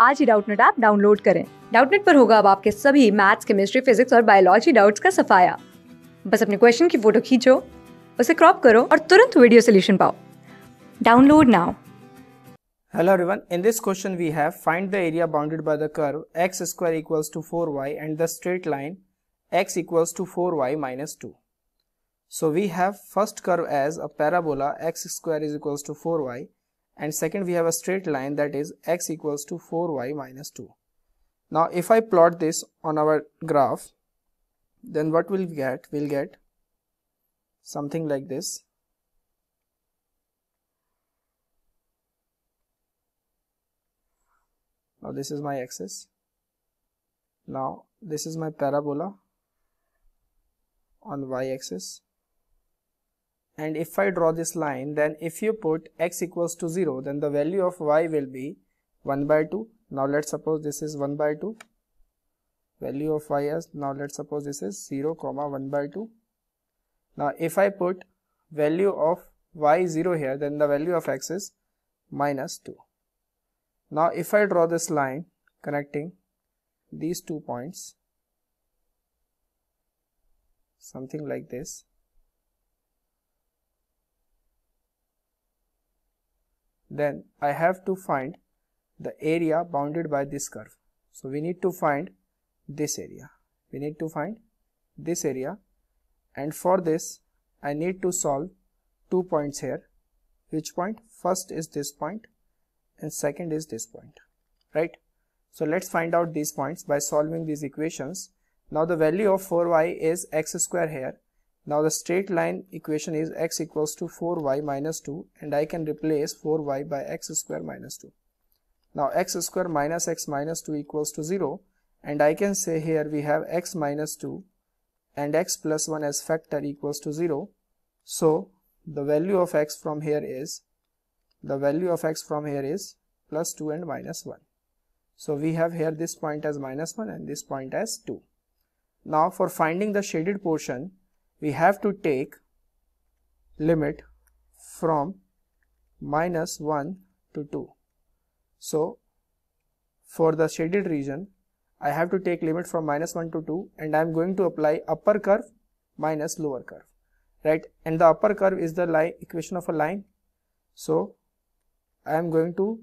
आज ही Doubtnut app download करें डाउटनेट पर होगा अब आपके सभी मैथ्स केमिस्ट्री फिजिक्स और बायोलॉजी डाउट्स का सफाया बस अपने क्वेश्चन की फ़ोटो खींचो उसे क्रॉप करो और तुरंत वीडियो सोल्यूशन पाओ download now Hello everyone, in this question we have find the area bounded by the curve x square equals to 4y and the straight line x equals to 4y minus 2. So we have first curve as a parabola x square is equals to 4y and second we have a straight line that is x equals to 4y minus 2. Now if I plot this on our graph then what we'll we get? We'll get something like this. Now this is my axis. Now this is my parabola on y axis and if I draw this line then if you put x equals to 0 then the value of y will be 1 by 2 now let's suppose this is 1 by 2 value of y is now let's suppose this is 0 comma 1 by 2 now if I put value of y 0 here then the value of x is minus 2 now if I draw this line connecting these two points something like this then I have to find the area bounded by this curve. So we need to find this area. We need to find this area and for this I need to solve two points here. Which point? First is this point and second is this point, right? So let's find out these points by solving these equations. Now the value of 4y is x square here now the straight line equation is x equals to 4y minus 2 and I can replace 4y by x square minus 2. Now x square minus x minus 2 equals to 0 and I can say here we have x minus 2 and x plus 1 as factor equals to 0. So the value of x from here is the value of x from here is plus 2 and minus 1. So we have here this point as minus 1 and this point as 2. Now for finding the shaded portion we have to take limit from minus 1 to 2. So for the shaded region I have to take limit from minus 1 to 2 and I am going to apply upper curve minus lower curve right? And the upper curve is the line equation of a line. So I am going to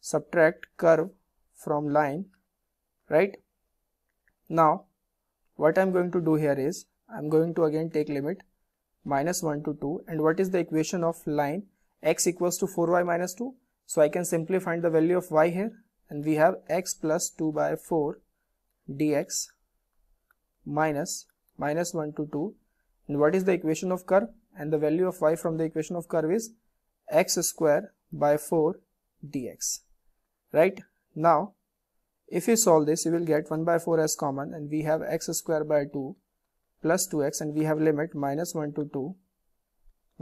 subtract curve from line right? Now what I am going to do here is I'm going to again take limit minus 1 to 2 and what is the equation of line? X equals to 4y minus 2 so I can simply find the value of y here. And we have x plus 2 by 4 dx minus minus 1 to 2 and what is the equation of curve? And the value of y from the equation of curve is x square by 4 dx. Right? Now if you solve this you will get 1 by 4 as common. And we have x square by 2 plus 2x and we have limit minus 1 to 2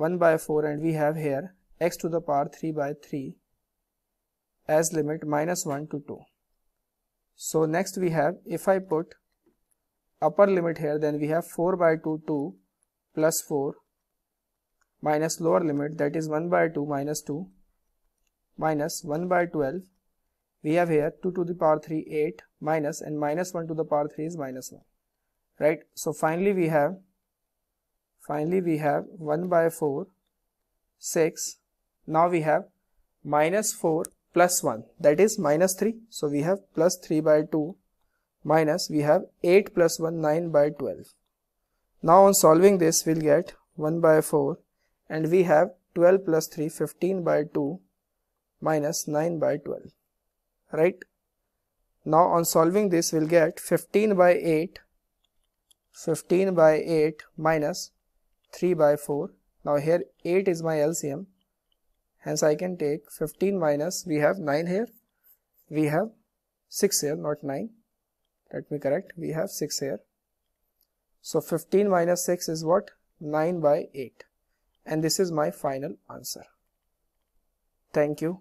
1 by 4 and we have here x to the power 3 by 3 as limit minus 1 to 2 so next we have if I put upper limit here then we have 4 by 2 2 plus 4 minus lower limit that is 1 by 2 minus 2 minus 1 by 12 we have here 2 to the power 3 8 minus and minus 1 to the power 3 is minus 1 right? So finally we have finally we have 1 by 4 6 now we have minus 4 plus 1 that is minus 3 so we have plus 3 by 2 minus we have 8 plus 1 9 by 12 now on solving this we'll get 1 by 4 and we have 12 plus 3 15 by 2 minus 9 by 12 right? Now on solving this we'll get 15 by 8 15 by 8 minus 3 by 4 now here 8 is my LCM hence I can take 15 minus we have 9 here. We have 6 here not 9 let me correct we have 6 here. So 15 minus 6 is what? 9 by 8 and this is my final answer. Thank you